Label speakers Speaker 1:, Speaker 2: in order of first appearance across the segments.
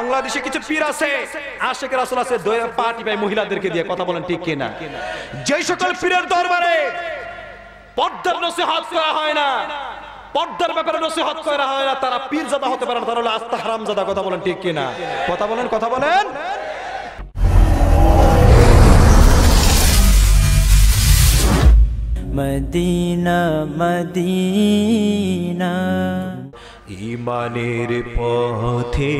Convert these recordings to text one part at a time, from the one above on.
Speaker 1: বাংলাদেশে কিছু পীর আছে আশেকের আসল আছে পার্টি ভাই মহিলাদেরকে দিয়ে কথা বলেন ঠিক কিনা? যে সকল পীরের দরবারে পর্দার নসিহত করা হয় না, পর্দার ব্যাপারে নসিহত করা হয় না, তারা পীর জাদা হতে পারে না, তারা হলো আস্তা হারাম জাদা কথা বলেন ঠিক কিনা? কথা বলেন কথা বলেন।
Speaker 2: মদিনা মদিনা।
Speaker 3: ইমানের পথে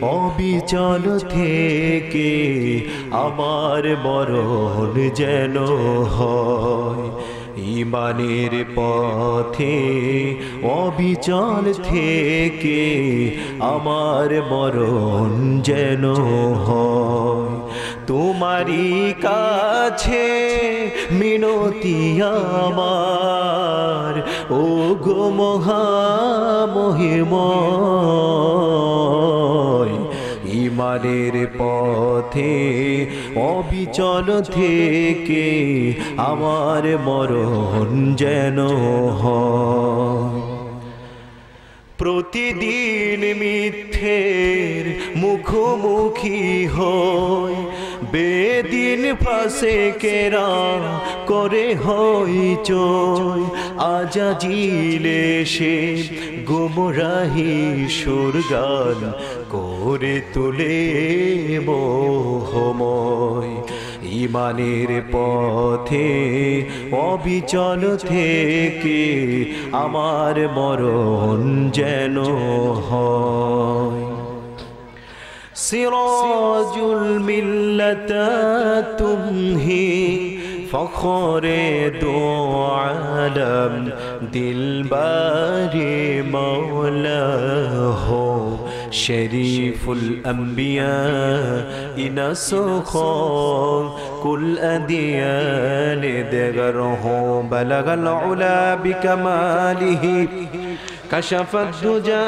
Speaker 3: অবিচল থেকে আমার মরণ যেন হয়। ইমানের পথে অবিচল থেকে আমার মরণ যেন হয়। তোমারই কাছে মিনতি আমার ও গো মহামহিময় ইমানের পথে অবিচল থেকে আমার মরণ যেন প্রতিদিন মিথ্যের মুখোমুখি হয় বেদিন ফাঁসে কেরা করে হই চয় আজাজিলে সে গুমরাহি সুরগান করে তুলে মোহময়। ইমানের পথে অবিচল থেকে আমার মরণ যেন হয়। سراج الملة تمهي فخر دو عالم دل بار مولاه شريف الأنبياء إن سخو كل أديان دغره بلغ العلا بكماله كشف الدجى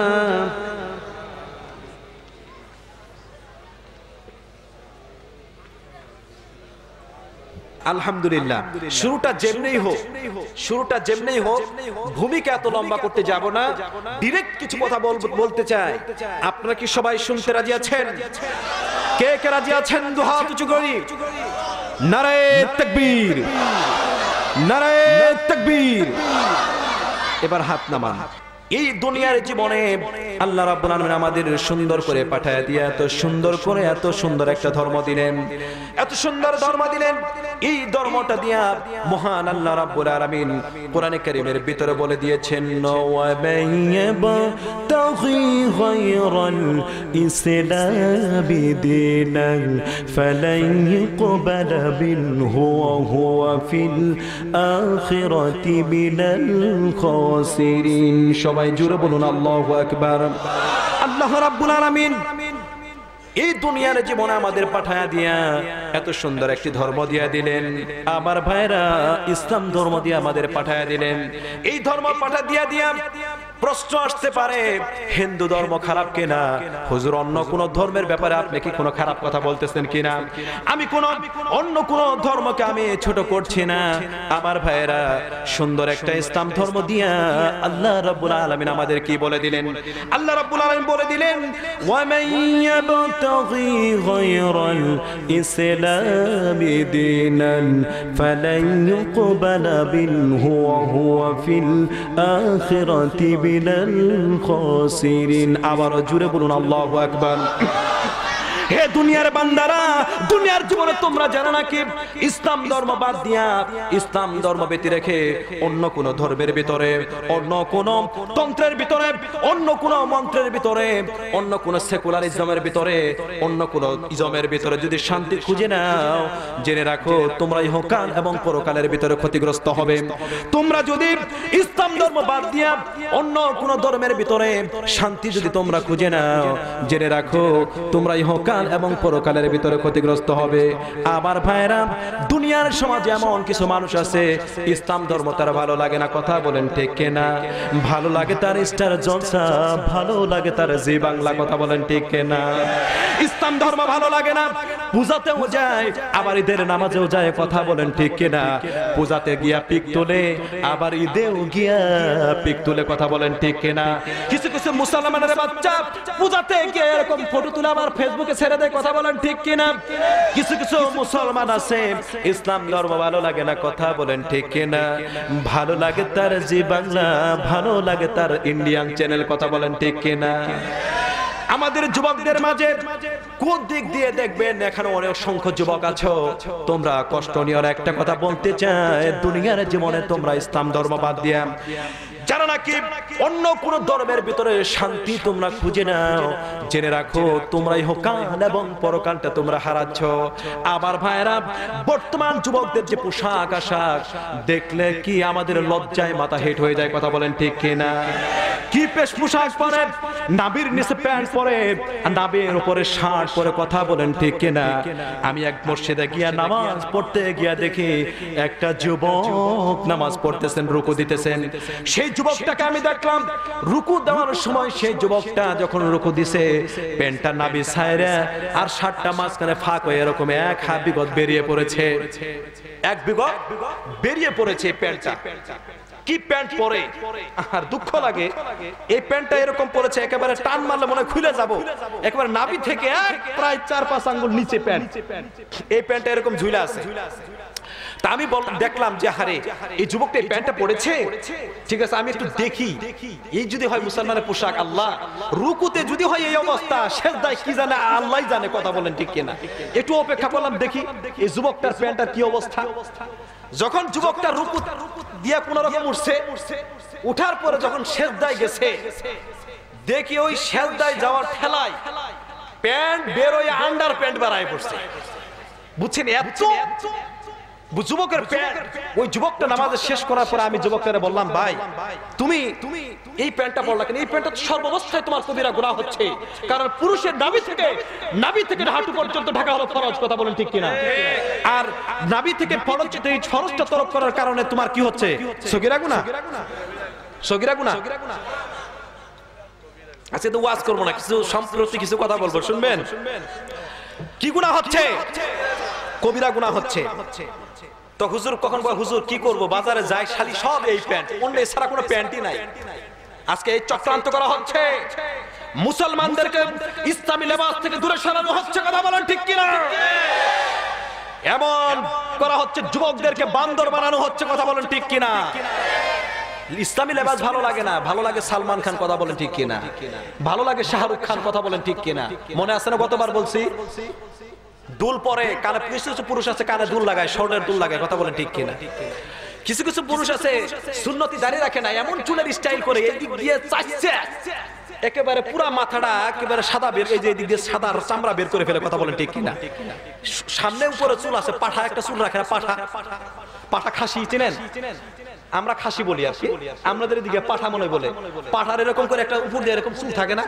Speaker 1: আলহামদুলিল্লাহ। শুরুটা যেমনেই হোক, শুরুটা যেমনেই হোক, ভূমিকা এত লম্বা করতে যাব না। ডিরেক্ট কিছু কথা বল- বলতে চাই। আপনারা কি সবাই শুনতে রাজি আছেন? কে কে রাজি আছেন? দুহাত উঁচু করি। নারে তাকবীর। নারে তাকবীর। এবার হাত নামান। এই দুনিয়ার জীবনে আল্লাহ রাব্বুল আলামিন আমাদের সুন্দর করে পাঠায় দিয়ে এত সুন্দর করে এত সুন্দর একটা ধর্ম দিলেন। এত সুন্দর ধর্ম দিলেন। এই ধর্মটা দিয়া মহান আল্লাহ রাব্বুল আলামিন কোরআনে কারীমের ভিতরে বলে দিয়েছেন,
Speaker 3: নওয়াবাইয়াবা তাগি গায়রাল ইসলামি দীনান ফালান ইকবাল মিনহু ওয়া হুয়া ফিল আখিরাতি মিনাল খাসিরিন।
Speaker 1: সব সবাই জুড়ে বলুন আল্লাহ আকবার। আল্লাহ রাব্বুল আলামিন এই দুনিয়ার জীবনে আমাদের পাঠায়া দিয়া এত সুন্দর একটি ধর্ম দিয়া দিলেন। আমার ভাইরা ইসলাম ধর্ম দিয়ে আমাদের পাঠায়া দিলেন। এই ধর্ম পাঠা দিয়া দিয়া প্রশ্ন আসতে পারে, হিন্দু ধর্ম খারাপ কিনা? হুজুর, অন্য কোন ধর্মের ব্যাপারে আপনি কি কোনো খারাপ কথা বলতেছেন কিনা? আমি কোন, অন্য কোন ধর্মকে আমি ছোট করছি না। আমার ভাইয়েরা, সুন্দর একটা ইসলাম ধর্ম দিয়া আল্লাহ রাব্বুল আলামিন আমাদের কি বলে দিলেন? আল্লাহ রাব্বুল আলামিন বলে দিলেন
Speaker 3: ওয়া মাইয়াবত يبتغي غير الإسلام دينا فلن يقبل منه وهو في الآخرة من الخاسرين
Speaker 1: আবার জুড়ে বলুন আল্লাহু আকবার হে দুনিয়ার বান্দারা, দুনিয়ার জীবনে তোমরা জানো নাকি ইসলাম ধর্ম বাদ দিয়া, ইসলাম ধর্ম ব্যতি রেখে অন্য কোন ধর্মের ভিতরে, অন্য কোন তন্ত্রের ভিতরে, অন্য কোন মন্ত্রের ভিতরে, অন্য কোন সেকুলারিজমের ভিতরে, অন্য কোন ইজমের ভিতরে যদি শান্তি খুঁজে নাও, জেনে রাখো তোমরা ইহকাল এবং পরকালের ভিতরে ক্ষতিগ্রস্ত হবে। তোমরা যদি ইসলাম ধর্ম বাদ দিয়া অন্য কোন ধর্মের ভিতরে শান্তি যদি তোমরা খুঁজে নাও, জেনে রাখো তোমরা ইহকাল
Speaker 3: ইহকাল এবং পরকালের ভিতরে ক্ষতিগ্রস্ত হবে। আবার ভাইরা দুনিয়ার সমাজে এমন কিছু মানুষ আছে, ইসলাম ধর্ম তার ভালো লাগে না, কথা বলেন ঠিক কিনা? ভালো লাগে তার স্টার জলসা, ভালো লাগে তার জি বাংলা, কথা বলেন ঠিক কিনা? ইসলাম ধর্ম ভালো লাগে না, পূজাতেও যায়, আবার ঈদের নামাজেও যায়, কথা বলেন ঠিক কিনা? পূজাতে গিয়া পিক তোলে, আবার ঈদেও গিয়া পিক তুলে, কথা বলেন ঠিক কিনা? কিছু কিছু মুসলমানের বাচ্চা পূজাতে গিয়ে এরকম ফটো তুলে আমার ফেসবুকে ছেড়ে দেয় কথা বলেন ঠিক কিনা? কিছু কিছু মুসলমান আছে, ইসলাম ধর্ম ভালো লাগে না, কথা বলেন ঠিক কিনা? ভালো লাগে তার জি বাংলা, ভালো লাগে তার ইন্ডিয়ান চ্যানেল, কথা বলেন ঠিক কিনা? আমাদের যুবকদের মাঝে কোন দিক দিয়ে দেখবেন, এখানে অনেক সংখ্য যুবক আছো, তোমরা কষ্ট নিয়ে একটা কথা বলতে চাই, দুনিয়ার জীবনে তোমরা ইসলাম ধর্ম বাদ দিয়া যারা নাকি, অন্য কোন ধর্মের ভিতরে শান্তি তোমরা খুঁজে নাও। জেনে রাখো, তোমরাই হোকাল এবং পরকালটা তোমরা হারাচ্ছ। আবার ভাইরা বর্তমান যুবকদের যে পোশাক আশাক, দেখলে কি আমাদের লজ্জায় মাথা হেট হয়ে যায় কথা বলেন ঠিক কিনা? কি পেশ পোশাক পরে? নাবির নিচে প্যান্ট পরে, নাবির উপরে শার্ট পরে কথা বলেন ঠিক কিনা? আমি এক মসজিদে গিয়া নামাজ পড়তে গিয়া দেখি, একটা যুবক নামাজ পড়তেছেন, রুকু দিতেছেন। সেই যুবকটাকে আমি দেখলাম রুকু দেওয়ার সময় সেই যুবকটা যখন রুকু দিছে, প্যান্টটা নাবি সাইরা আর শার্টটা মাঝখানে ফাঁক হয়ে এরকম এক হাত বিগত বেরিয়ে পড়েছে। এক বিগত বেরিয়ে পড়েছে প্যান্টটা। কি প্যান্ট পরে? আর দুঃখ লাগে, এই প্যান্টটা এরকম পরেছে, একেবারে টান মারলে মনে খুলে যাব। একেবারে নাভি থেকে প্রায় চার পাঁচ আঙ্গুল নিচে প্যান্ট। এই প্যান্টটা এরকম ঝুলে আছে। তা আমি দেখলাম যে হারে এই যুবকটা এই প্যান্টটা পড়েছে ঠিক আছে, আমি একটু দেখি। এই যদি হয় মুসলমানের পোশাক, আল্লাহ। রুকুতে যদি হয় এই অবস্থা শেষদায় কি জানে আল্লাহ জানে কথা বলেন ঠিক কিনা। একটু অপেক্ষা করলাম, দেখি এই যুবকটার প্যান্টটার কি অবস্থা। যখন যুবকটা রুকু দিয়া কোন রকম উঠছে, উঠার পরে যখন শেষদায় গেছে, দেখি ওই শেষদায় যাওয়ার ঠেলায় প্যান্ট বেরোয় আন্ডার প্যান্ট বেড়ায় পড়ছে। বুঝছেন, এত যুবকের প্যান্ট ওই যুবকটা নামাজ শেষ করার পরে আমি যুবকটারে বললাম ভাই তুমি তুমি এই প্যান্টটা কেন? এই প্যান্টটা সর্বাবস্থায় তোমার কবিরা হচ্ছে। কারণ পুরুষের নাভি থেকে নাভি থেকে হাঁটু পর্যন্ত ঢাকা হলো ফরজ কথা বলেন ঠিক কিনা? আর নাভি থেকে ফরজ এই ফরজটা তরফ করার কারণে তোমার কি হচ্ছে? সগিরা সগিরা আচ্ছা তো ওয়াজ করব না কিছু সম্প্রতি কিছু কথা বলব শুনবেন? কি গুণা হচ্ছে? কবিরা গুণা হচ্ছে। তো হুজুর কখন বলে, হুজুর, কি করব? বাজারে যাই শালি সব এই প্যান্ট। অন্য এছাড়া কোনো প্যান্টই নাই। আজকে এই চক্রান্ত করা হচ্ছে। মুসলমানদেরকে ইসলামী লেবাস থেকে দূরে সরানো হচ্ছে, কথা বলেন ঠিক কিনা? এমন করা হচ্ছে, যুবকদেরকে বান্দর বানানো হচ্ছে, কথা বলেন ঠিক কিনা? ইসলামী লেবাস ভালো লাগে না। ভালো লাগে সালমান খান, কথা বলেন ঠিক কিনা? ভালো লাগে শাহরুখ খান, কথা বলেন ঠিক কিনা? মনে আছে না গতবার বলছি? দুল পরে কানে কিছু কিছু পুরুষ আছে, কানে দুল লাগায়, স্বর্ণের দুল লাগায়, কথা বলেন ঠিক কিনা? কিছু কিছু পুরুষ আছে, সুন্নতি দাঁড়িয়ে রাখে না এমন চুলের স্টাইল করে এদিক দিয়ে চাচ্ছে একেবারে পুরা মাথাটা একেবারে সাদা বের, এই যে এদিক দিয়ে সাদা চামড়া বের করে ফেলে, কথা বলেন ঠিক কিনা? সামনে উপরে চুল আছে, পাঠা, একটা চুল রাখে পাঠা। পাঠা খাসি, চিনেন? আমরা খাসি বলি আর কি। আমাদের এদিকে পাঠা মনে বলে। পাঠার এরকম করে একটা উপর দিয়ে এরকম চুল থাকে না?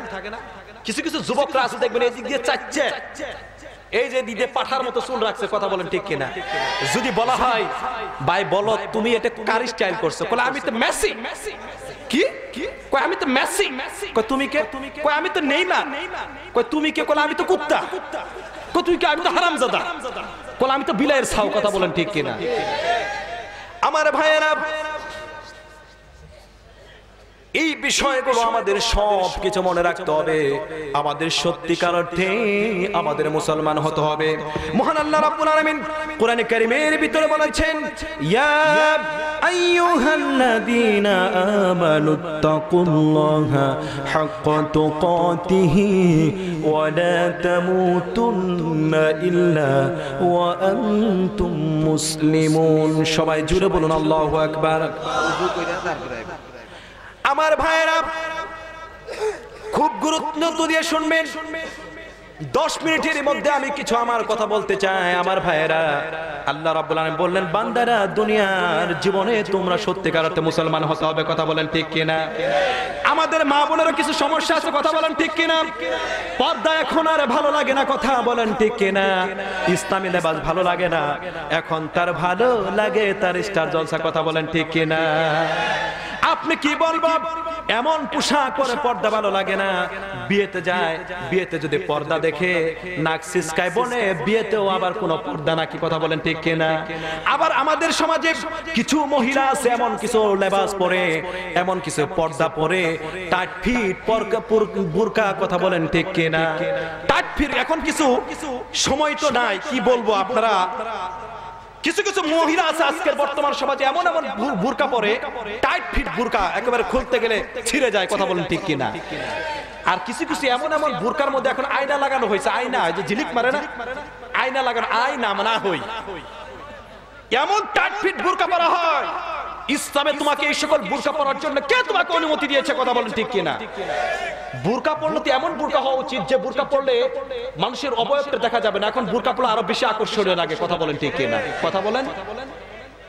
Speaker 3: কিছু কিছু যুবকরা আছে, দেখবেন এদিক দিয়ে চাচ্ছে এই যে দিদে পাঠার মতো চুল রাখছে, কথা বলেন ঠিক কিনা? যদি বলা হয়, ভাই, বলো, তুমি এটা কার স্টাইল করছ? বলে আমি তো মেসি কি? কয়, আমি তো মেসি কয়, তুমি কে? কয়, আমি তো নেই না কয়, তুমি কে? কয়, আমি তো কুত্তা। কয় তুই কে? আমি তো হারামজাদা। কয়, আমি তো বিলাইয়ের ছাও, কথা বলেন ঠিক কিনা? আমার ভাইয়েরা এই বিষয়গুলো আমাদের সব কিছু মনে রাখতে হবে। আমাদের সত্যিকার অর্থে আমাদের মুসলমান হতে হবে। মহান আল্লাহ রাব্বুল আলামিন কোরআনে কারীমের ভিতরে বলেছেন, ইয়া
Speaker 4: আইয়ুহাল্লাযীনা আমানুত্তাকুল্লাহা হাক্কা তুকাতিহি ওয়া লা তামুতুন্না ইল্লা ওয়া আনতুম মুসলিমুন।
Speaker 3: সবাই জুড়ে বলুন আল্লাহু আকবার আল্লাহু আকবার। আমার ভাইয়েরা খুব গুরুত্ব দিয়ে শুনবেন। দশ মিনিটের মধ্যে আমি কিছু আমার কথা বলতে চাই, আমার ভাইয়েরা। আল্লাহ রাব্বুল আলামিন বললেন, বান্দারা, দুনিয়ার জীবনে তোমরা সত্যিকার অর্থে মুসলমান হতে হবে, কথা বলেন ঠিক কিনা? আমাদের মা বোনেরও কিছু সমস্যা আছে, কথা বলেন ঠিক কিনা? পর্দা এখন আর ভালো লাগে না, কথা বলেন ঠিক কিনা? ইসলামী লেবাস ভালো লাগে না, এখন তার ভালো লাগে, তার স্টার জলসা, কথা বলেন ঠিক কিনা? আপনি কি বলব? এমন পোশাক পরে পর্দা ভালো লাগে না, বিয়েতে যায়, বিয়েতে যদি পর্দা দেখে নাক সিসকায় বনে বিয়েতেও আবার কোনো পর্দা নাকি? কথা বলেন ঠিক কিনা? আবার আমাদের সমাজে কিছু মহিলা আছে, এমন কিছু লেবাস পরে, এমন কিছু পর্দা পরে টাট ফিট বুরকা, কথা বলেন ঠিক কিনা? টাট ফিট এখন কিছু সময় তো নাই, কি বলব আপনারা? কিছু কিছু মহিলা আছে আজকের বর্তমান সমাজে, এমন এমন বুরকা পরে, টাইট ফিট বুরকা একেবারে খুলতে গেলে ছিঁড়ে যায়, কথা বলেন ঠিক কিনা? আর কিছু কিছু এমন এমন বুরকার মধ্যে এখন আয়না লাগানো হয়েছে, আয়না যে ঝিলিক মারে না? আয়না লাগানো, আয়না মানা হই। এমন টাইট ফিট বুরকা পরা হয়। ইসলামে তোমাকে এই সকল বুরকা পরার জন্য কে তোমাকে অনুমতি দিয়েছে, কথা বলেন ঠিক কিনা? বুরকা পড়লে তো এমন বুরকা হওয়া উচিত যে বুরকা পড়লে মানুষের অবয়বটা দেখা যাবে না। এখন বুরকা পড়লে আরও বেশি আকর্ষণীয় লাগে, কথা বলেন ঠিক কিনা? কথা বলেন?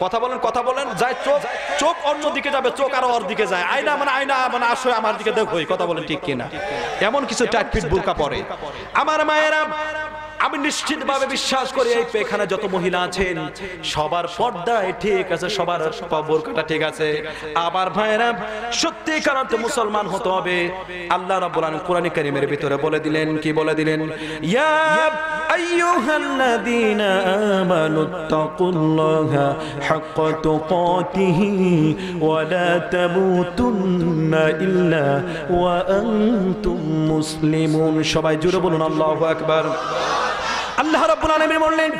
Speaker 3: কথা বলেন কথা বলেন, যায় চোখ চোখ অন্য দিকে যাবে, চোখ আরও অর দিকে যায়। আয়না মানে আয়না মানে আসো আমার দিকে দেখো কথা বলেন ঠিক কিনা? এমন কিছু টাইট ফিট বুরকা পরে। আমার মায়েরা আমি নিশ্চিত ভাবে বিশ্বাস করি এই পেখানে যত মহিলা আছেন, সবার পর্দায় ঠিক আছে, সবার বোরকাটা ঠিক আছে। আবার ভাইরা সত্যি কারণ তো মুসলমান হতে হবে। আল্লাহ রাব্বুল আলামিন কোরআন কারীমের ভিতরে বলে দিলেন, কি বলে দিলেন? ইয়া
Speaker 4: আইয়ুহাল্লাযীনা আমানুত্তাকুল্লাহা হাক্কা তুকাতিহি ওয়া লা তামুতুন্না ইল্লা ওয়া আনতুম মুসলিমুন। সবাই জুড়ে বলুন, আল্লাহু আকবার।
Speaker 3: আল্লাহ রব্বুল আলামিন বললেন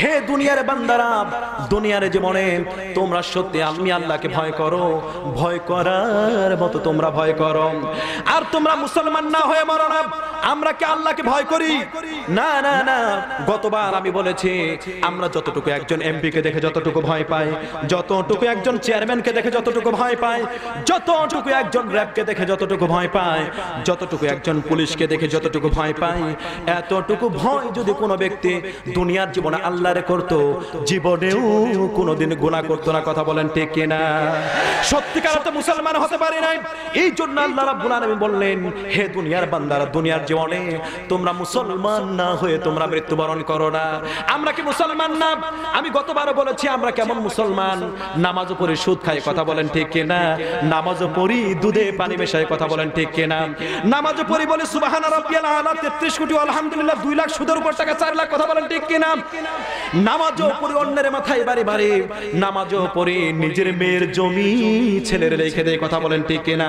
Speaker 3: হে দুনিয়ার বান্দারা, দুনিয়ার জীবনে তোমরা সত্যি আমি আল্লাহকে ভয় করো, ভয় করার মতো তোমরা ভয় করো। আর তোমরা মুসলমান না হয়ে মরো না, আমরা কি আল্লাহকে ভয় করি? না না না। গতবার আমি বলেছি, আমরা যতটুকু একজন এমপি কে দেখে যতটুকু ভয় পাই, যতটুকু একজন চেয়ারম্যানকে দেখে যতটুকু ভয় পাই, যতটুকু একজন র্যাবকে দেখে যতটুকু ভয় পাই, যতটুকু একজন পুলিশকে দেখে যতটুকু ভয় পাই, এতটুকু ভয় যদি কোনো ব্যক্তি দুনিয়ার জীবনে আল্লাহরে করত, জীবনেও কোনোদিন গুনাহ করতো না, কথা বলেন ঠিক কিনা? সত্যিকার অর্থে মুসলমান হতে পারি নাই। এই জন্য আল্লাহ রাব্বুল আলামিন বললেন, হে দুনিয়ার বান্দারা, দুনিয়ার জীবনে তোমরা মুসলমান না হয়ে তোমরা মৃত্যুবরণ করো না। আমরা কি মুসলমান না? আমি গতবারও বলেছি, আমরা কেমন মুসলমান? নামাজও পড়ি, সুদ খাই, কথা বলেন ঠিক কিনা? নামাজও পড়ি, দুধে পানি মেশাই, কথা বলেন ঠিক কিনা? নামাজও পড়ি বলে সুবহানা রাব্বিয়াল আলা 33 কোটি, আলহামদুলিল্লাহ 2 লাখ সুদের উপর টাকা 4 লাখ, কথা বলেন ঠিক কিনা? নামাজও পড়ি অন্যের মাথায় বাড়ি বাড়ি নামাজও পড়ি নিজের মেয়ের জমি ছেলের রেখে দেয় কথা বলেন ঠিক কিনা?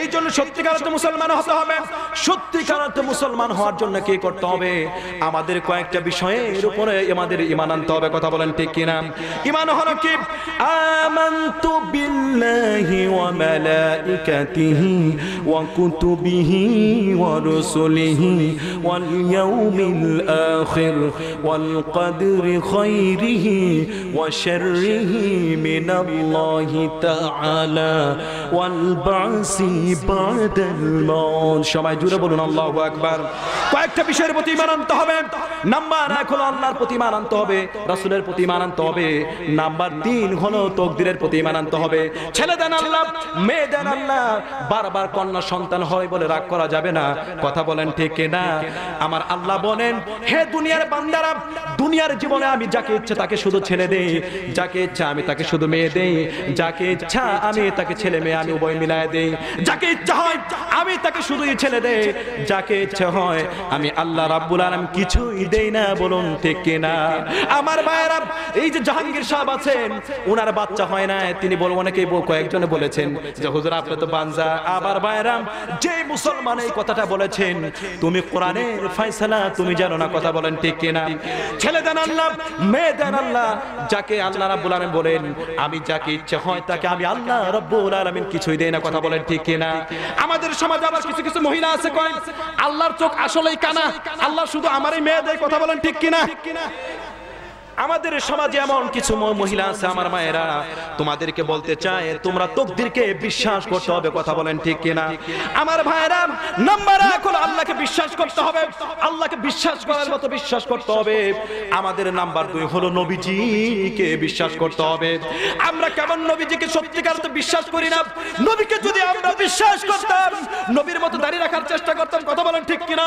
Speaker 3: এই জন্য সত্যিকার অর্থে মুসলমান হতে হবে। সত্যিকার অর্থে মুসলমান হওয়ার জন্য কি করতে হবে? আমাদের কয়েকটা বিষয়ের উপরে আমাদের ইমান আনতে হবে কথা বলেন ঠিক কিনা? ইমান হলো কি?
Speaker 4: আমানতু বিল্লাহি ওয়া মালাইকাতিহি ওয়া কুতুবিহি ওয়া রুসুলিহি ওয়াল ইয়াউমিল আখির ওয়াল কদরি ওয়া শাররিহি মিনাল্লাহি তাআলা ওয়াল বাসি বাদাল মাউত
Speaker 3: সবাই জুড়ে বলুন, আল্লাহু আকবার। কয়েকটা বিষয়ের প্রতি ইমান আনতে হবে। নাম্বার এক হলো আল্লাহর প্রতি ইমান আনতে হবে, রাসূলের প্রতি ইমান আনতে হবে। নাম্বার তিন হলো তকদিরের প্রতি ইমান আনতে হবে। ছেলে দেন আল্লাহ, মেয়ে দেন আল্লাহ, বারবার কন্যা সন্তান হয় বলে রাগ করা যাবে না। কথা বলেন ঠিক না আমার আল্লাহ বলেন, হে দুনিয়ার বান্দারা, দুনিয়ার জীবনে আমি যাকে ইচ্ছে তাকে শুধু ছেলে দেই, যাকে ইচ্ছা আমি তাকে শুধু মেয়ে দেই, যাকে ইচ্ছা আমি তাকে ছেলে মেয়ে আমি উভয় মিলায় দেই, যাকে ইচ্ছা হয় আমি তাকে শুধুই ছেলে দেই, যাকে ইচ্ছা হয় আমি আল্লাহ রাব্বুল আলামিন কিছুই দেই না বলুন ঠিক কিনা? আমার ভাইয়েরা, এই যে জাহাঙ্গীর সাহেব আছেন ওনার বাচ্চা হয় না তিনি বল, অনেকেই কয়েকজনে বলেছেন যে, হুজুর, আপনি তো বানজা। আবার ভাইয়েরা, যে মুসলমান এই কথাটা বলেছেন, তুমি কোরআনের ফয়সালা, তুমি জানো না কথা বলেন ঠিক কিনা? ছেলে দেন আল্লাহ মেয়েদের আল্লাহ, যাকে আল্লাহ রাব্বুল আলামিন বলেন, আমি যাকে ইচ্ছা হয় তাকে আমি আল্লাহ রাব্বুল আলামিন কিছুই দেই না, কথা বলেন ঠিক কিনা? আমাদের সমাজে আবার কিছু কিছু মহিলা আছে, কয়, আল্লাহর চোখ আসলেই কানা, আল্লাহ শুধু আমারই মেয়ে দেয় কথা বলেন ঠিক কিনা? আমাদের সমাজে এমন কিছু মহিলা আছে আমার মায়েরা। তোমাদেরকে বলতে চায় তোমরা তকদিরকে বিশ্বাস করতে হবে, কথা বলেন ঠিক কিনা? আমার ভাইরা, নাম্বার এক হলো আল্লাহকে বিশ্বাস করতে হবে। আল্লাহকে বিশ্বাস করার মতো বিশ্বাস করতে হবে। আমাদের নাম্বার দুই হলো নবীজিকে বিশ্বাস করতে হবে। আমরা কেমন নবীজিকে সত্যিকার অর্থে বিশ্বাস করি না? নবীকে যদি আমরা বিশ্বাস করতাম, নবীর মতো দাঁড়িয়ে রাখার চেষ্টা করতাম, কথা বলেন ঠিক কিনা?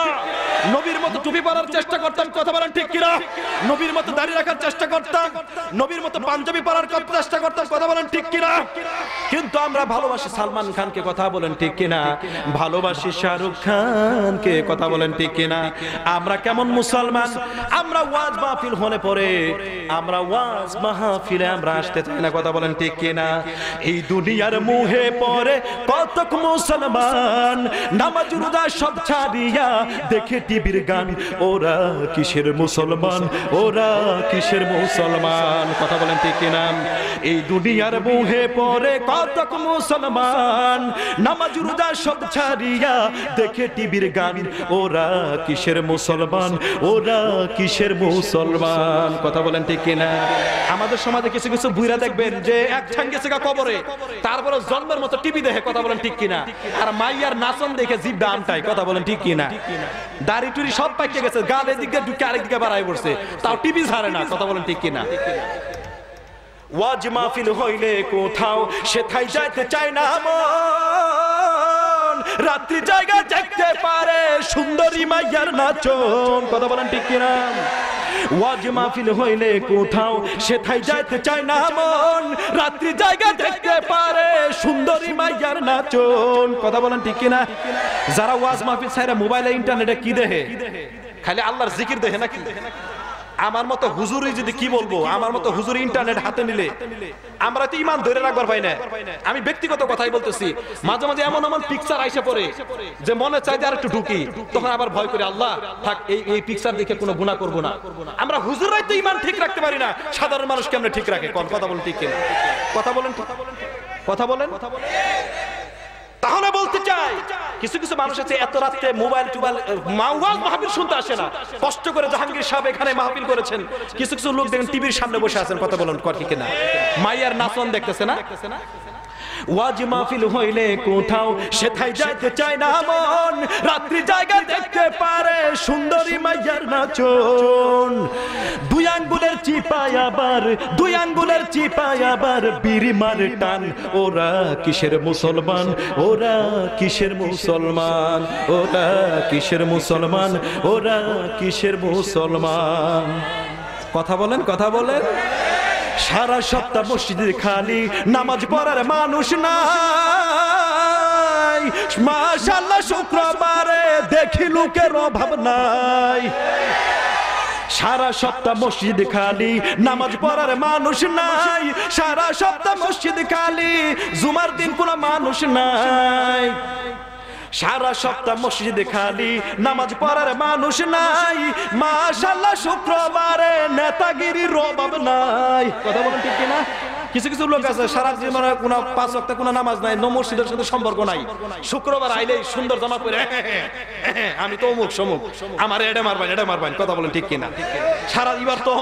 Speaker 3: নবীর মতো টুপি পরার চেষ্টা করতাম, কথা বলেন ঠিক কিনা? নবীর মতো দাঁড়িয়ে রাখার চেষ্টা করতাম। নবীর মতো পাঞ্জাবি পরার কত চেষ্টা করতাম, কথা বলেন ঠিক কিনা? কিন্তু আমরা ভালোবাসি সালমান খানকে, কথা বলেন ঠিক কিনা? ভালোবাসি শাহরুখ খানকে, কথা বলেন ঠিক কিনা? আমরা কেমন মুসলমান? আমরা ওয়াজ মাহফিল হলে পরে, আমরা ওয়াজ মাহফিলে আমরা আসতে চাই না, কথা বলেন ঠিক কিনা? এই দুনিয়ার মুহে পরে কতক মুসলমান, নামাজ রোজা সব ছাড়িয়া দেখে টিভির গান, ওরা কিসের মুসলমান, ওরা কিসের মুসলমান, কথা বলেন ঠিক কিনা? এই দুনিয়ার মুহে পরে কতক মুসলমান, নামাজ, রোজা সব ছাড়িয়া দেখে টিভির গান, ওরা কিসের মুসলমান, ওরা কিসের মুসলমান, কথা বলেন ঠিক কিনা? আমাদের সমাজে কিছু কিছু বুইরা দেখবেন যে এক ঠাং গেছে কবরে, তারপরে জন্মের মতো টিভি দেখে, কথা বলেন ঠিক কিনা? আর মাইয়ার নাচন দেখে জিব্বা আমটাই কথা বলেন ঠিক কিনা? দাড়ি টুড়ি সব পাইকে গেছে, গাল এদিকে ঢুকে আরেকদিকে বাড়াই পড়ছে তাও টিভি ছাড়ে না। কথা বলেন ঠিক কিনা? ওয়াজ মাহফিল হইলে কোথাও সেথাই যাইতে চায় না মন। রাত্রি জায়গা দেখতে পারে সুন্দরী মাইয়ার নাচন। কথা বলেন ঠিক কিনা? ওয়াজ মাহফিল হইলে কোথাও সেথাই যাইতে চায় না মন। রাত্রি জায়গা দেখতে পারে সুন্দরী মাইয়ার নাচন। কথা বলেন ঠিক কিনা? যারা ওয়াজ মাহফিল ছাইরা মোবাইলে ইন্টারনেটে কি দেহে খালি আল্লাহর জিকির দেখে নাকি? আমার মতো হুজুরি যদি কি বলব? আমার মতো হুজুর ইন্টারনেট হাতে নিলে। আমরা তো ইমান ধরে রাখবার পাই না। আমি ব্যক্তিগত কথাই বলতেছি। মাঝে মাঝে এমন এমন পিকচার আইসা পড়ে যে মনে চাই যে আর একটু ঢুকি। তখন আবার ভয় করে, আল্লাহ, থাক, এই এই পিকচার দেখে কোনো গুণা করব না। আমরা হুজুরাই তো ইমান ঠিক রাখতে পারি না। সাধারণ মানুষকে আমরা ঠিক রাখে। কথা বলেন ঠিক কথা বলেন কথা বলেন কথা বলেন? তাহলে বলতে চাই, কিছু কিছু মানুষ আছে এত রাত্রে মোবাইল, টুবাইল মাওয়াজ মাহফিল শুনতে আসে না। কষ্ট করে জাহাঙ্গীর সাহেব এখানে মাহফিল করেছেন। কিছু কিছু লোক দেখেন টিভির সামনে বসে আছেন, কথা বলুন কি কিনা? মাইয়ার নাচন দেখতেছে না? ওয়াজ মাহফিল হইলে কোথাও সেথায় যাইতে চায় না মন। রাত্রি জায়গা দেখতে পারে সুন্দরী মাইয়ার নাচন। দুই আঙ্গুলের চিপায় আবার, দুই আঙ্গুলের চিপায় আবার বিড়ি মারে টান। ওরা কিসের মুসলমান? ওরা কিসের মুসলমান? ওরা কিসের মুসলমান? ওরা কিসের মুসলমান? কথা বলেন কথা বলেন। সারা সপ্তাহ মসজিদে খালি, নামাজ পড়ার মানুষ নাই। মাশাল্লাহ শুক্রবারে দেখি লোকের অভাব নাই। সারা সপ্তাহ মসজিদ খালি, নামাজ পড়ার মানুষ নাই। সারা সপ্তাহ মসজিদ খালি, জুমার দিন কোনো মানুষ নাই। সারা সপ্তাহ মসজিদে খালি, নামাজ পড়ার মানুষ নাই। মাশাল্লাহ শুক্রবারে নেতাগিরির অভাব নাই। কথা বলেন ঠিক কিনা? কিছু কিছু লোক আছে, সারা জীবনে কোনো পাঁচ ওয়াক্ত কোনো নামাজ নাই, ন মসজিদের সাথে সম্পর্ক নাই। শুক্রবার আইলেই সুন্দর জামা পরে আমি তো অমুক সমুক, আমার এটা মারবেন এটা মারবেন, কথা বলেন ঠিক কিনা? সারা এবার তো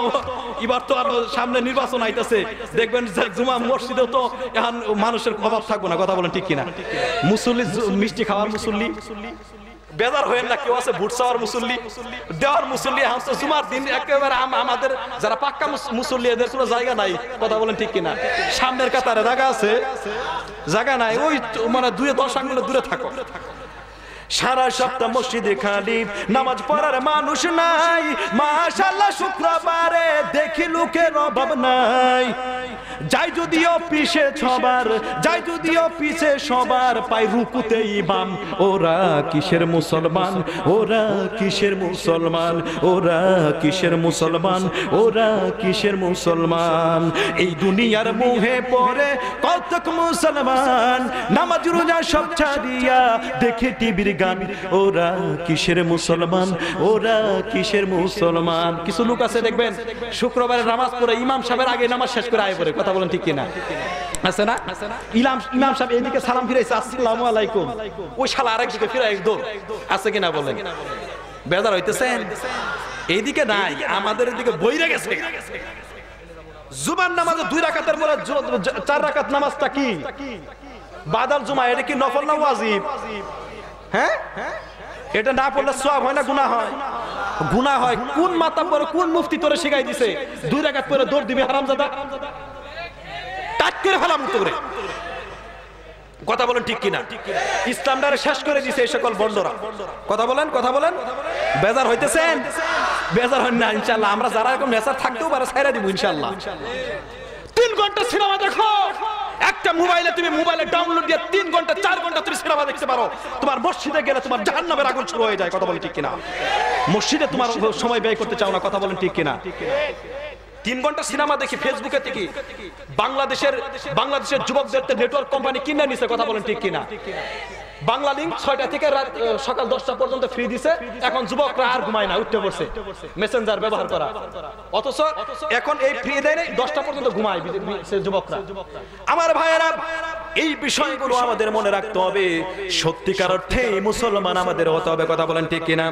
Speaker 3: এবার তো আরও সামনে নির্বাচন আইতেছে, দেখবেন জুমা মসজিদেও তো এখন মানুষের অভাব থাকব না, কথা বলেন ঠিক কিনা? মুসল্লি মিষ্টি খাওয়ার মুসল্লি বেজার হয়ে না, কেউ আছে ভুট চাওয়ার মুসল্লি, দেওয়ার মুসল্লি হামসে জুমার দিন, একেবারে আমাদের যারা পাক্কা মুস- মুসল্লি, এদের কোনো জায়গা নাই, কথা বলেন ঠিক কিনা। সামনের কাতারে জায়গা আছে, জায়গা নাই, ওই মানে দুয়ে দশ আঙ্গুলে দূরে থাকো। সারা সপ্তাহ মসজিদে খালি, নামাজ পড়ার মানুষ নাই। মাশাল্লাহ শুক্রবারে দেখি লোকের অভাব নাই। যাই যদিও পিছে ছবার যাই যদিও পিছে সবার পাই রুকুতে ইমাম। ওরা কিসের মুসলমান? ওরা কিসের মুসলমান? ওরা কিসের মুসলমান? ওরা কিসের মুসলমান? এই দুনিয়ার মুহে পড়ে কতক মুসলমান। নামাজ রোজা সব ছাড়িয়া দেখে টিভির গান? ওরা কিসের মুসলমান? ওরা কিসের মুসলমান? কিছু লোক আছে, দেখবেন শুক্রবারে নামাজ পড়ে ইমাম সাহেবের আগে নামাজ শেষ করে আয় পড়ে, কথা বলেন ঠিক কিনা? আছে না? ইলাম, ইমাম সাহেব এদিকে সালাম ফিরাইছে, আসসালামু আলাইকুম। ওই শালা ফিরাই আছে কিনা বলেন? বেজার হইতেছেন? এইদিকে নাই, আমাদের এদিকে বইরে গেছে। জুমার নামাজে দুই রাকাতের পরে চার রাকাত নামাজটা কি? বাদাল জুমা এটা কি নফল না ওয়াজিব? হ্যাঁ? এটা না পড়লে সব হয় না গুনাহ হয়? গুনাহ হয়। কোন মাতা পরে কোন মুফতি তোরে শিখাই দিছে? দুই রাকাত পরে দৌড় দিবি, হারামজাদা। টাট করে ফেলাম করে। কথা বলেন ঠিক কিনা? ইসলামটারে শেষ করে দিছে এই সকল বন্ডরা কথা বলেন কথা বলেন। বেজার হইতেছেন? বেজার হন না ইনশাল্লাহ আমরা যারা এরকম নেশার থাকতেও পারে, ছাইরা দিব ইনশাল্লাহ তিন ঘণ্টা সিনেমা দেখো। একটা মোবাইলে তুমি মোবাইলে ডাউনলোড দিয়ে তিন ঘণ্টা, চার ঘণ্টা তুমি সিনেমা দেখতে পারো। তোমার মসজিদে গেলে তোমার জাহান্নামের আগুন শুরু হয়ে যায়, কথা বলে ঠিক কিনা? মসজিদে তোমার সময় ব্যয় করতে চাও না, কথা বলেন ঠিক কিনা? তিন ঘণ্টা সিনেমা দেখি ফেসবুকে থেকে বাংলাদেশের বাংলাদেশের যুবকদের নেটওয়ার্ক কোম্পানি কিনে নিছে, কথা বলেন ঠিক কিনা? বাংলা লিঙ্ক ছয়টা থেকে সকাল দশটা পর্যন্ত ফ্রি দিছে। এখন যুবকরা আর ঘুমায় না, উঠতে পড়ছে মেসেঞ্জার ব্যবহার করা। অথচ এখন এই ফ্রি দেয় দশটা পর্যন্ত ঘুমায় যুবকরা। আমার ভাইয়েরা, এই বিষয়গুলো আমাদের মনে রাখতে হবে। সত্যিকার অর্থে মুসলমান আমাদের হতে হবে, কথা বলেন ঠিক কিনা?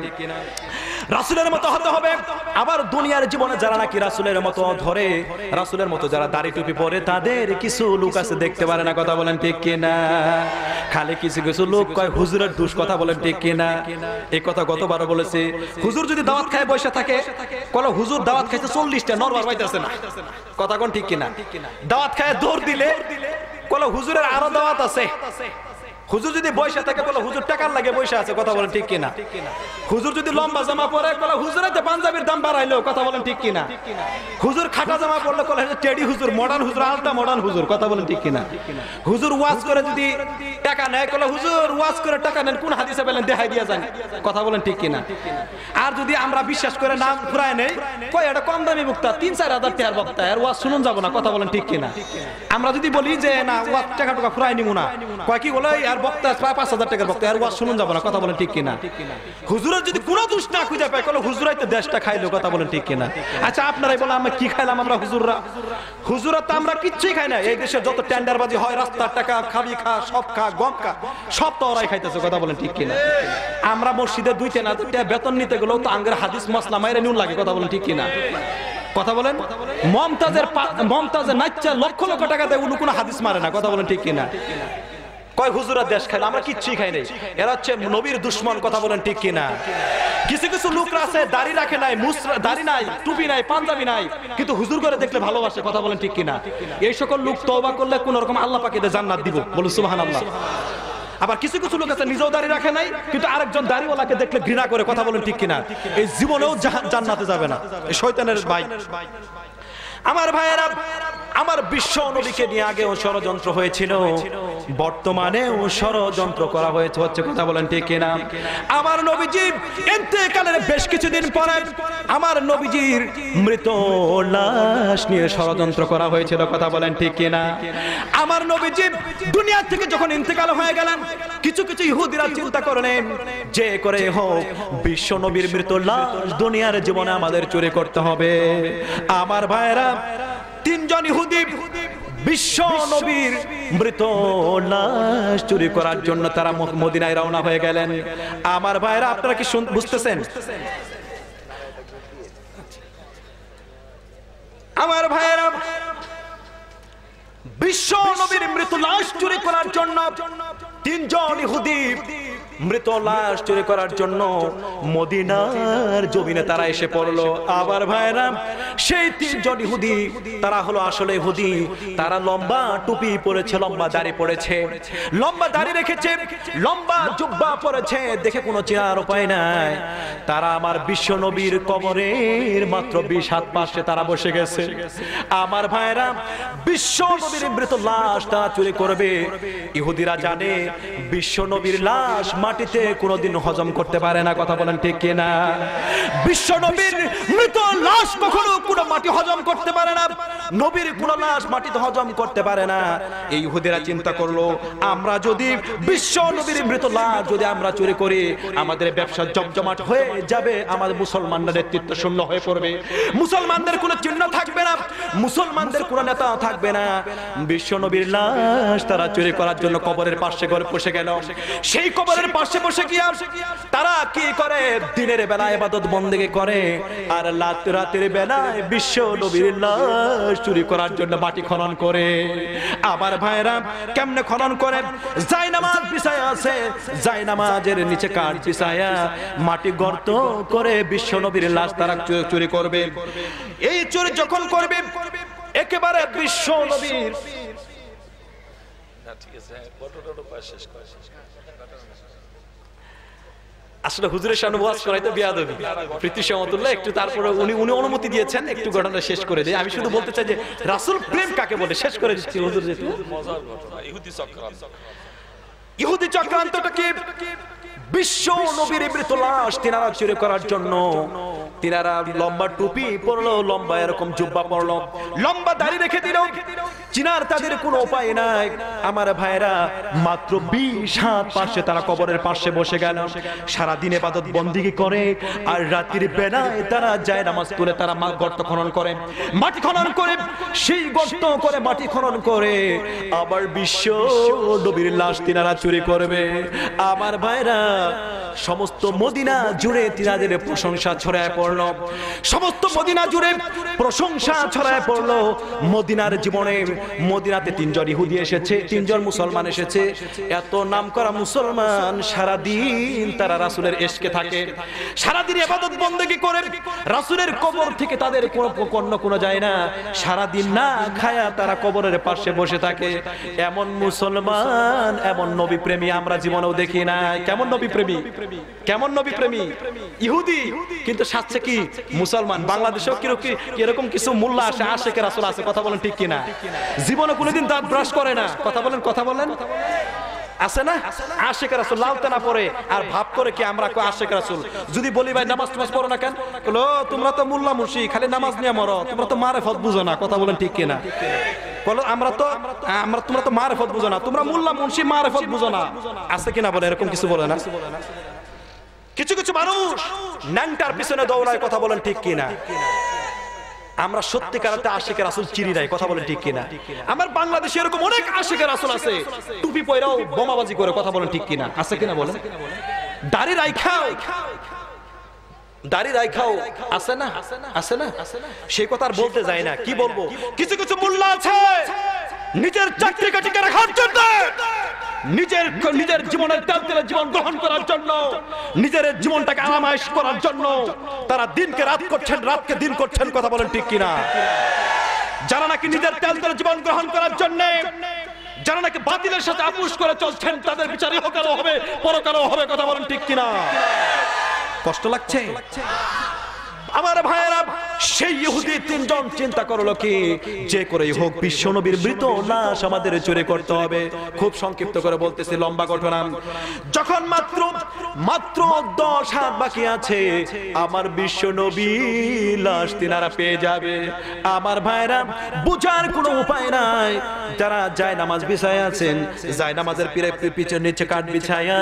Speaker 3: রাসুলের মতো হতে হবে। আবার দুনিয়ার জীবনে যারা নাকি রাসুলের মতো ধরে, রাসুলের মতো যারা দাড়ি টুপি পরে, তাদের কিছু লোক আছে দেখতে পারে না, কথা বলেন ঠিক কিনা? খালি কিছু কিছু লোক কয়, হুজুরের দুষ কথা বলেন ঠিক কিনা? এই কথা গতবারও বলেছে। হুজুর যদি দাওয়াত খায় বসে থাকে, কলো হুজুর দাওয়াত খাইছে চল্লিশটা নরবার পাইতেছে না। কথা কোন ঠিক কিনা? দাওয়াত খায় দৌড় দিলে, কলো হুজুরের আরও দাওয়াত আছে। হুজুর যদি বৈশা থাকে বলে হুজুর টাকার লাগে বৈশা আছে, কথা বলেন ঠিক কিনা? হুজুর যদি লম্বা জামা পরে বলে হুজুরের তো পাঞ্জাবির দাম বাড়াইলো কথা বলেন ঠিক কিনা? হুজুর খাটা জামা পরলে বলে টেডি হুজুর মডার্ন হুজুর আলটা মডার্ন হুজুর কথা বলেন ঠিক কিনা? হুজুর ওয়াজ করে যদি টাকা নেয় কলে হুজুর, ওয়াজ করে টাকা নেন, কোন হাদিসে পেলেন দেখাই দিয়ে যান কথা বলেন ঠিক কিনা? আর যদি আমরা বিশ্বাস করে নাম ফুরায় নেই, কই, এটা কম দামি বক্তা তিন, চার হাজার টাকার বক্তা আর ওয়াজ শুনুন যাব না কথা বলেন ঠিক কিনা? আমরা যদি বলি যে, না, ওয়াজ টাকা টাকা ফুরাই নিব না কয় কি বলে আর বক্তা পাঁচ হাজার টাকার বক্তা আর ওয়াজ শুনুন যাব না কথা বলেন ঠিক কিনা? হুজুরের যদি কোনো দোষ না খুঁজে পায় কলে হুজুরাই তো দেশটা খাইলো কথা বলেন ঠিক কিনা? আচ্ছা আপনারাই বলে আমরা কি খাইলাম আমরা হুজুররা? হুজুরা তো আমরা কিচ্ছুই খাই না এই দেশে যত টেন্ডারবাজি হয় রাস্তার টাকা খাবি খা সব খা গম খা সব তো ওরাই খাইতেছে কথা বলেন ঠিক কিনা? আমরা মসজিদে দুই তিন হাজার বেতন নিতে গেলেও তো আঙ্গের হাদিস মশলা মাইরে নুন লাগে কথা বলেন ঠিক কিনা? কথা বলেন? মমতাজের মমতাজের নাচ্চা লক্ষ লক্ষ টাকা দেয় উনি কোনো হাদিস মারে না কথা বলেন ঠিক কিনা? কয় হুজুরা দেশ খাইলে আমরা কিচ্ছুই খাই নাই। এরা হচ্ছে নবীর দুশ্মন, কথা বলেন ঠিক কিনা? কিছু কিছু লোকরা আছে, দাড়ি রাখে নাই দাড়ি নাই, টুপি নাই, পাঞ্জাবি নাই, কিন্তু হুজুর করে দেখলে ভালোবাসে, কথা বলেন ঠিক কিনা? এই সকল লোক তওবা করলে কোন রকম আল্লাহ পাকে জান্নাত দিব? বলুন, সুবহানাল্লাহ। আবার কিছু কিছু লোক আছে, নিজেও দাড়ি রাখে নাই, কিন্তু আরেকজন দাড়িওয়ালাকে দেখলে ঘৃণা করে, কথা বলেন ঠিক কিনা? এই জীবনেও জান্নাতে যাবে না। শয়তানের ভাই। আমার ভাইয়েরা আমার বিশ্ব নবীকে নিয়ে আগে আগেও ষড়যন্ত্র হয়েছিল। বর্তমানেও ষড়যন্ত্র করা হয়েছে। হচ্ছে কথা বলেন ঠিক কিনা? আমার নবীজি ইন্তেকালের বেশ কিছুদিন পরে আমার নবীজির মৃত লাশ নিয়ে ষড়যন্ত্র করা হয়েছিল। কথা বলেন ঠিক কিনা? আমার নবীজি দুনিয়া থেকে যখন ইন্তেকাল হয়ে গেলেন, কিছু কিছু ইহুদিরা চিন্তা করলেন, যে করে হোক, বিশ্ব নবীর মৃত লাশ দুনিয়ার জীবনে আমাদের চুরি করতে হবে। আমার ভাইয়েরা তিনজন ইহুদি বিশ্ব নবীর মৃত লাশ চুরি করার জন্য তারা মদিনায় রওনা হয়ে গেলেন। আমার ভাইয়েরা আপনারা কি বুঝতেছেন? আমার ভাইয়েরা বিশ্ব নবীর মৃত লাশ চুরি করার জন্য তিনজন ইহুদি মৃত লাশ চুরি করার জন্য মদিনার জমিনে তারা এসে পড়ল। আবার ভাইরা সেই তিনজন ইহুদি, তারা হলো আসলে ইহুদি। তারা লম্বা টুপি পরেছে, লম্বা দাড়ি পড়েছে লম্বা দাড়ি রেখেছে, লম্বা জুব্বা পরেছে, দেখে কোনো চেনার উপায় নাই। তারা আমার বিশ্ব নবীর কবরের মাত্র বিশ হাত পাশে তারা বসে গেছে। আমার ভাইরা বিশ্ব নবীর মৃত লাশ তারা চুরি করবে। ইহুদিরা জানে, বিশ্ব নবীর লাশ মাটিতে কোনোদিন হজম করতে পারে না, কথা বলেন ঠিক কিনা? বিশ্ব নবীর মৃত লাশ কখনো কোনো মাটি হজম করতে পারে না, নবীর কোন লাশ মাটিতে হজম করতে পারে না। এই ইহুদিরা চিন্তা করল, আমরা যদি বিশ্ব নবীর মৃত লাশ যদি আমরা চুরি করি, আমাদের ব্যবসা জমজমাট হয়ে যাবে, আমাদের মুসলমানদের নেতৃত্ব শূন্য হয়ে পড়বে। মুসলমানদের কোনো চিহ্ন থাকবে না, মুসলমানদের কোনো নেতা থাকবে না। বিশ্ব নবীর লাশ তারা চুরি করার জন্য কবরের পাশে ঘরে বসে গেল। সেই কবরের পাশে বসে গিয়া তারা কি করে? দিনের বেলা এবাদত বন্দেগী করে। আর রাত রাতের বেলায় বিশ্ব নবীর চুরি করার জন্য মাটি খনন করে। আবার ভাইরা কেমনে খনন করে? যাই নামাজ পিছায় আছে, যাই নামাজের নিচে কাঠ পিছায়া মাটি গর্ত করে বিশ্ব নবীর লাশ তারা চুরি করবে। এই চুরি যখন করবে, একেবারে বিশ্ব নবীর আসলে হুজুরের সামনে ওয়াজ করাই তো বিয়াদবি। প্রীতি সমতুল্লাহ একটু তারপরে উনি উনি অনুমতি দিয়েছেন, একটু ঘটনা শেষ করে দিই। আমি শুধু বলতে চাই যে রাসুল প্রেম কাকে বলে? শেষ করে দিচ্ছি, হুজুর যেহেতু।
Speaker 2: ইহুদি চক্রান্ত
Speaker 3: ইহুদি চক্রান্তটাকে বিশ্ব নবীর মৃত লাশ তিনারা চুরি করার জন্য। তিনারা লম্বা টুপি পরলো, লম্বা এরকম জুব্বা পরলো। লম্বা দাড়ি রেখে দিল। চিনার তাদের কোনো উপায় নাই। আমার ভাইরা মাত্র বিশ হাত পাশে তারা কবরের পাশে বসে গেল। সারা দিনে বাদত করে? আর রাত্রির বেলায় তারা যায় নামাজ তুলে তারা মা গর্ত খনন করে। মাটি খনন করে, সেই গর্ত করে মাটি খনন করে। আবার বিশ্ব নবীর লাশ তিনারা চুরি করবে। আমার ভাইরা সমস্ত মদিনা জুড়ে তিনাদের প্রশংসা ছড়ায় পড়ল। সমস্ত মদিনা জুড়ে প্রশংসা ছড়ায় পড়ল। মদিনার জীবনে মদিনাতে তিনজন ইহুদি এসেছে তিনজন মুসলমান এসেছে। এত নাম করা মুসলমান সারা দিন তারা রাসূলের এশকে থাকে। সারা দিন ইবাদত বন্দেগী করে। রাসুলের কবর থেকে তাদের কোনো কর্ণ কোনো যায় না। সারা দিন না খায়া তারা কবরের পাশে বসে থাকে। এমন মুসলমান এমন নবী প্রেমী আমরা জীবনেও দেখি না কেমন নবী প্রেমী? কেমন নবী প্রেমী? ইহুদি। কিন্তু সাচ্ছে কি? মুসলমান। বাংলাদেশেও কীরকম এরকম কিছু মূল্য আসে? আশেকের আসল আছে। কথা বলেন ঠিক কিনা? জীবনে কোনোদিন দাঁত ব্রাশ করে না। কথা বলেন কথা বলেন। আছে না? আশেকের রাসূল লালতে না পরে আর ভাব করে কি আমরা কো আশেকের রাসূল? যদি বলি ভাই নামাজ টামাজ পড়ো না কেন? বলো, তোমরা তো মোল্লা মুর্শি খালি নামাজ নিয়ে মরো, তোমরা তো মারেফত বুঝো না, কথা বলেন ঠিক কিনা? বলো, আমরা তো, আমরা, তোমরা তো মারেফত বুঝো না, তোমরা মোল্লা মুন্সি মারেফত বুঝো না। আছে কিনা বলে, এরকম কিছু বলে না? কিছু কিছু মানুষ ন্যাংটার পিছনে দৌড়ায়, কথা বলেন ঠিক কিনা? আমরা সত্যিকারাতে আশিকের আসল চিনি নাই, কথা বলেন ঠিক কিনা? আমার বাংলাদেশে এরকম অনেক আশিকের আসল আছে, টুপি পয়রাও বোমাবাজি করে, কথা বলেন ঠিক কিনা? আছে কিনা বলেন? দাড়ি রাইখাও দাড়ি রাইখাও, আছে না? আছে না? সেই কথা আর বলতে যায় না, কি বলব? কিছু কিছু মূল্য আছে, নিজের চাকরিকে টিকে রাখার জন্য। নিজের নিজের জীবনের তেল জীবন গ্রহণ করার জন্য নিজের জীবনটাকে আরামাইশ করার জন্য তারা দিনকে রাত করছেন রাতকে দিন করছেন কথা বলেন ঠিক কিনা? যারা নাকি নিজের তেল তেলে জীবন গ্রহণ করার জন্য যারা নাকি বাতিলের সাথে আপুষ করে চলছেন তাদের বিচার ইহকালও হবে পরকালও হবে কথা বলেন ঠিক কিনা? কষ্ট লাগছে। আমার ভাইয়েরা, সেই ইহুদি তিনজন চিন্তা করল কি, যে করেই হোক, বিশ্ব নবীর মৃত লাশ আমাদের চুরি করতে হবে। খুব সংক্ষিপ্ত করে বলতেছি, লম্বা ঘটনা। যখন মাত্র মাত্র দশ হাত বাকি আছে, আমার বিশ্ব নবী লাশ তিনারা পেয়ে যাবে। আমার ভাইরা বুঝার কোনো উপায় নাই। যারা যায় নামাজ বিছায় আছেন, যায় নামাজের পিরে পিছনে নিচে কাঠ বিছায়া,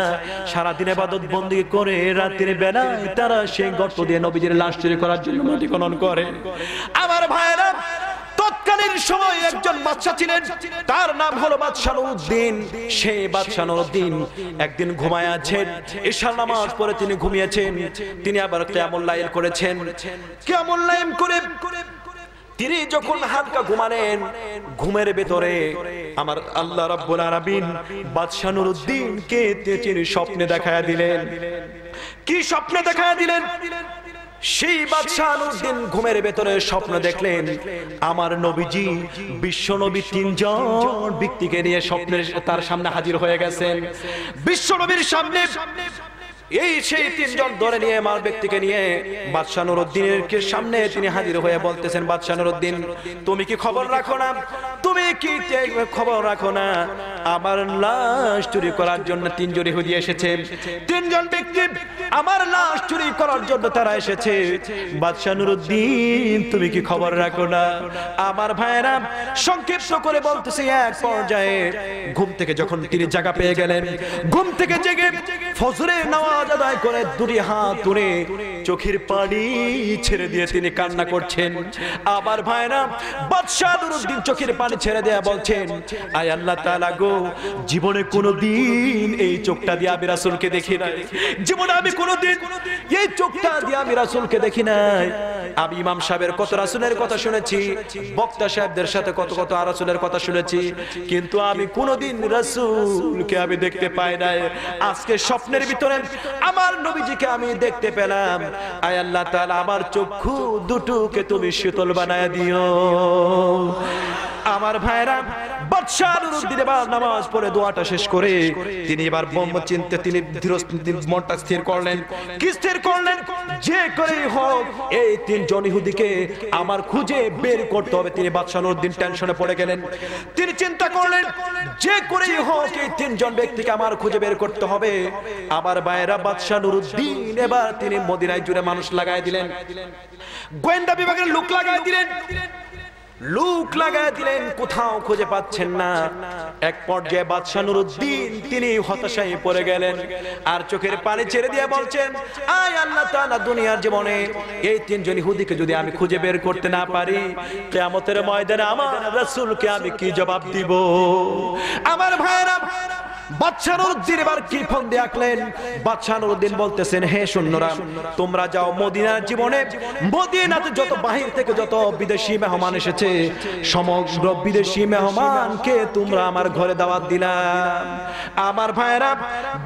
Speaker 3: সারাদিন এবাদত বন্দি করে রাত্রির বেলায় তারা সেই গর্ত দিয়ে নবীজির লাশ চুরি করার জন্য মাটি খনন করে। আমার ভাইরা উদ্দিন উদ্দিন তিনি যখন হালকা ঘুমালেন, ঘুমের ভেতরে আমার আল্লাহ রাব্বুল আলামিন নুরউদ্দিন কে তিনি স্বপ্নে দেখায়া দিলেন। কি স্বপ্নে দেখায়া দিলেন? সেই বাদশাহ আনুদ্দিন ঘুমের ভেতরে স্বপ্ন দেখলেন, আমার নবীজি বিশ্ব নবী তিনজন ব্যক্তিকে নিয়ে স্বপ্নের তার সামনে হাজির হয়ে গেছেন। বিশ্ব নবীর সামনে এই সেই তিনজন ধরে নিয়ে মাল ব্যক্তিকে নিয়ে বাদশাহ নুরুদ্দিনের সামনে তিনি হাজির হয়ে বলতেছেন, বাদশাহ নুরুদ্দিন, তুমি কি খবর রাখো না? তুমি কি খবর রাখো না? আমার লাশ চুরি করার জন্য তিনজন ইহুদি এসেছে। তিনজন ব্যক্তি আমার লাশ চুরি করার জন্য তারা এসেছে। বাদশাহ নুরুদ্দিন, তুমি কি খবর রাখো না? আমার ভাইয়েরা সংক্ষিপ্ত করে বলতেছে, এক পর্যায়ে ঘুম থেকে যখন তিনি জায়গা পেয়ে গেলেন, ঘুম থেকে জেগে ফজরে নামাজ নামাজ আদায় করে দুটি হাত তুলে চোখের পানি ছেড়ে দিয়ে তিনি কান্না করছেন। আবার ভাইরা, বাদশাহ নুরুদ্দিন চোখের পানি ছেড়ে দেয়া বলছেন, আয় আল্লাহ তাআলা গো, জীবনে কোনো দিন এই চোখটা দিয়ে আমি রাসূলকে দেখি নাই। জীবনে আমি কোনো দিন এই চোখটা দিয়ে আমি রাসূলকে দেখি নাই। আমি ইমাম সাহেবের কত রাসূলের কথা শুনেছি, বক্তা সাহেবদের সাথে কত কত রাসূলের কথা শুনেছি, কিন্তু আমি কোনোদিন রাসূলকে আমি দেখতে পাই নাই। আজকে স্বপ্নের ভিতরে আমার নবীজিকে আমি দেখতে পেলাম। আয় আল্লাহ তাআলা, আমার চক্ষু দুটোকে তুমি শীতল বানায় দিও। আমার ভাইরা নুরুদ্দিন নামাজ পড়ে দোয়াটা শেষ করে তিনি এবার তিনি মনটা স্থির করলেন। কি স্থির করলেন? যে করেই হোক, এই তিনজন আমার খুঁজে বের করতে হবে। তিনি বাদশাহ নুরুদ্দিন টেনশনে পড়ে গেলেন। তিনি চিন্তা করলেন, যে করেই হোক এই তিনজন ব্যক্তিকে আমার খুঁজে বের করতে হবে। আমার বাইরা বাদশাহ নুরুদ্দিন, এবার তিনি মদিনায় জুড়ে মানুষ লাগাই দিলেন। গোয়েন্দা বিভাগের লোক লাগাই দিলেন। লুক লাগায় দিলেন, কোথাও খুঁজে পাচ্ছেন না। এক পর্যায়ে বাদশাহ নুরুদ্দিন, তিনি হতাশায় পড়ে গেলেন আর চোখের পানি ছেড়ে দিয়ে বলছেন, আয় আল্লাহ তাআলা, দুনিয়ার জীবনে এই তিনজন ইহুদিকে যদি আমি খুঁজে বের করতে না পারি, কিয়ামতের ময়দানে আমার রাসূলকে আমি কি জবাব দিব? আমার ভাইরা এবার আমার ঘরে আমার ভাইরা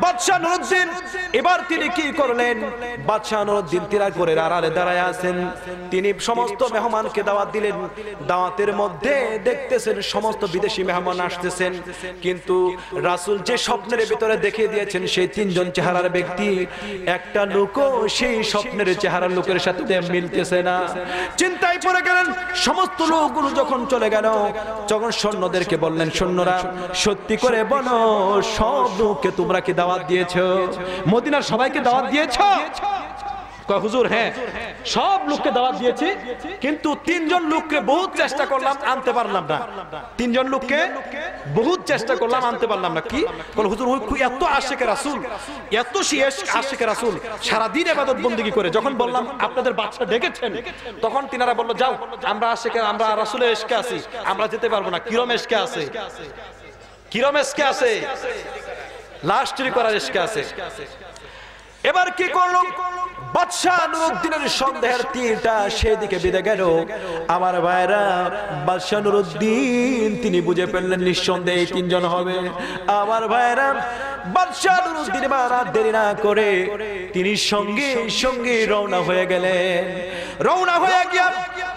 Speaker 3: বাদশাহ নুরুদ্দিন এবার তিনি কি করলেন? বাদশাহ নুরুদ্দিন তিরা করে আড়ালে দাঁড়ায় আছেন। তিনি সমস্ত মেহমানকে দাওয়াত দিলেন। দাওয়াতের মধ্যে দেখতেছেন, সমস্ত বিদেশি মেহমান আসতেছেন। কিন্তু রাসূল যে স্বপ্নের ভিতরে দেখিয়ে দিয়েছেন সেই তিনজন চেহারার ব্যক্তি, একটা লোকও সেই স্বপ্নের চেহারার লোকের সাথে মিলতেছে না। চিন্তায় পড়ে গেলেন, সমস্ত লোকগুলো যখন চলে গেল যখন সৈন্যদেরকে বললেন, সৈন্যরা, সত্যি করে বলো, সব লোককে তোমরা কি দাওয়াত দিয়েছ? মদিনার সবাইকে দাওয়াত দিয়েছ? হুজুর হ্যাঁ। সব লোককে দাওয়াত দিয়েছি, কিন্তু তিনজন লোককে বহুত চেষ্টা করলাম, আনতে পারলাম না। তিনজন লোককে বহুত চেষ্টা করলাম, আনতে পারলাম না। কি? হুজুর এত আশেকে রাসূল, এত আশেকে রাসূল সারাদিন ইবাদত বন্দেগী করে। যখন বললাম, আপনাদের বাচ্চা ডেকেছেন? তখন তিনারা বলল, যাও, আমরা আশেকে, আমরা রাসূলের এসকে আছি, আমরা যেতে পারব না। কিরম এসকে আছে? কিরম এসকে আছে? লাস্ট করার এসকে আছে। এবার কি করল? বাদশাহ নুরুদ্দিনের সন্দেহের তীরটা সেদিকে বিদে গেল। আমার ভাইরা, বাদশাহ নুরুদ্দিন, তিনি বুঝে ফেললেন নিঃসন্দেহে তিনজন হবে। আমার ভাইরা, বাদশাহ নুরুদ্দিন মারা দেরি না করে তিনি সঙ্গে সঙ্গে রওনা হয়ে গেলেন। রওনা হয়ে গিয়া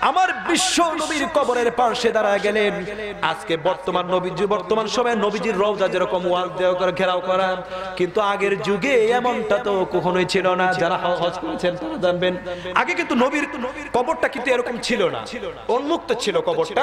Speaker 3: আমার বিশ্ব নবীর কবরের পাশে দাঁড়া গেলেন। আজকে বর্তমান নবীজি, বর্তমান সময়ে নবীজির রওজা যেরকম ওয়াল দেওয়া করে, ঘেরাও করা, কিন্তু আগের যুগে এমনটা তো কখনোই ছিল না। যারা হজ করেছেন, তারা জানবেন, আগে কিন্তু নবীর কবরটা কিন্তু এরকম ছিল না। উন্মুক্ত ছিল কবরটা।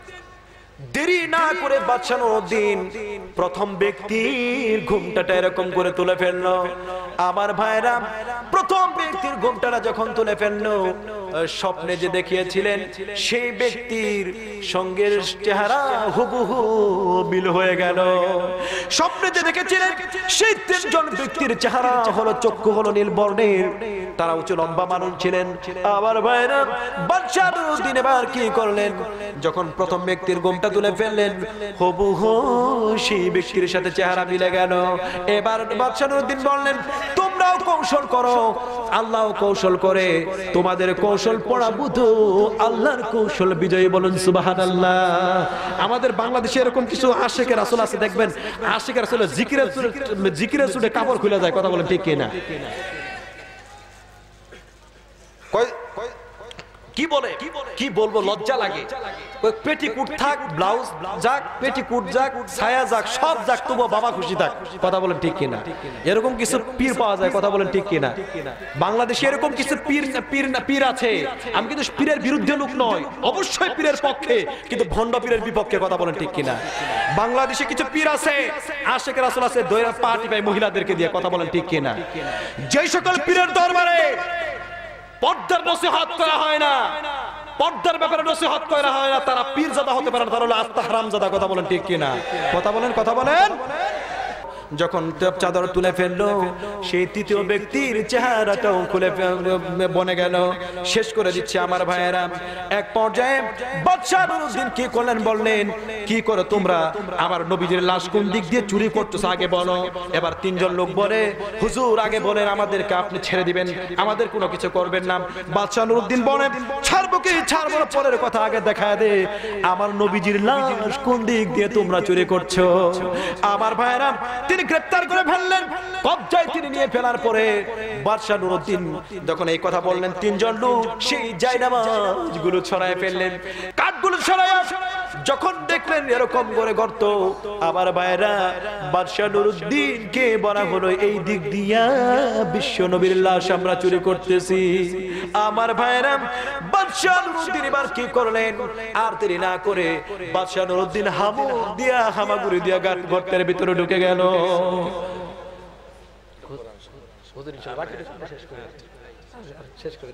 Speaker 3: দেরি না করে বাঁচানো দিন। প্রথম ব্যক্তির ঘুমটাটা এরকম করে তুলে ফেলল। আমার ভাইরা, প্রথম ব্যক্তির ঘুমটাটা যখন তুলে ফেলল, স্বপ্নে যে দেখিয়েছিলেন, সেই ব্যক্তির সঙ্গের চেহারা হুবহু বিল হয়ে গেল। স্বপ্নে যে দেখেছিলেন, সেই তিনজন ব্যক্তির চেহারা হলো চক্ষু হলো নীল বর্ণের। তারা উঁচু লম্বা মানুষ ছিলেন। আবার ভাইরা, বাদশাহ দিন এবার কি করলেন? যখন প্রথম ব্যক্তির গোমটা তুলে ফেললেন। হবু সেই ব্যক্তির সাথে চেহারা মিলে গেল। এবার বাদশাহ দিন বললেন, তোমরাও কৌশল করো। আল্লাহ কৌশল করে। তোমাদের কৌশল পড়াবো তো আল্লাহর কৌশল বিজয়ী বলুন সুবাহান আল্লাহ আমাদের বাংলাদেশে এরকম কিছু আশেকের আসল আছে, দেখবেন? আশেকের আসলে জিকিরের জিকিরের সুরে কাপড় খুলে যায়, কথা বলেন ঠিক কিনা? কয় কি বলে? কি বলব? লজ্জা লাগে। পেটিকুট থাক ব্লাউজ যাক পেটিকুট যাক ছায়া যাক সব যাক তবুও বাবা খুশি থাক। কথা বলেন ঠিক কিনা? এরকম কিছু পীর পাওয়া যায় কথা বলেন ঠিক কিনা? বাংলাদেশে এরকম কিছু পীর পীর না পীর আছে। আমি কিন্তু পীরের বিরুদ্ধে লোক নয়। অবশ্যই পীরের পক্ষে। কিন্তু ভণ্ড পীরের বিপক্ষে কথা বলেন ঠিক কিনা? বাংলাদেশে কিছু পীর আছে। আশেখ রাসুল আছে দৈরা পার্টি পাই মহিলাদেরকে দিয়ে কথা বলেন ঠিক কিনা? যেই সকল পীরের দরবারে পর্দার নসিহত করা হয় না। পর্দার ব্যাপারে নসিহত করা হয় না। তারা পীরজাদা হতে পারে তারা হলো আস্তা হারামজাদা কথা বলেন ঠিক কিনা? কথা বলেন কথা বলেন। যখন চাদর তুলে ফেলল, সেই তৃতীয় ব্যক্তির চেহারাটাও খুলে বনে গেল। শেষ করে দিচ্ছে আমার ভাইয়েরা। এক পর্যায়ে বাদশাহ নুরুদ্দিন কি করলেন বললেন, কি করো তোমরা? আমার নবীজির লাশ কোন দিক দিয়ে চুরি করতেছো আগে বলো। এবার তিনজন লোক বলে, হুজুর, আগে বলেন আমাদেরকে আপনি ছেড়ে দিবেন। আমাদের কোনো কিছু করবেন না। বাদশাহ নুরুদ্দিন বলেন ছাড়বো কি? ছাড়বো পরের কথা আগে দেখা দে। আমার নবীজির লাশ কোন দিক দিয়ে তোমরা চুরি করছ? আমার ভাইরা তিনি গ্রেপ্তার করে ফেললেন। কবজায় তিনি নিয়ে ফেলার পরে বাদশাহ নুরুদ্দিন যখন এই কথা বললেন, তিনজন লোক সেই জায়নামাজগুলো ছড়ায় ফেললেন। কাঠগুলো ছড়ায় যখন দেখলেন এরকম করে গর্ত আবার ভাইরা বাদশাহ নুরুদ্দিন কে বলা হলো, এই দিক দিয়া বিশ্ব নবীর লাশ আমরা চুরি করতেছি। আমার ভাইরা বাদশাহ নুরুদ্দিন এবার কি করলেন? আর দেরি না করে বাদশাহ নুরুদ্দিন হামু দিয়া, হামাগুড়ি দিয়া গর্তের ভিতরে ঢুকে গেল। শেষ করে।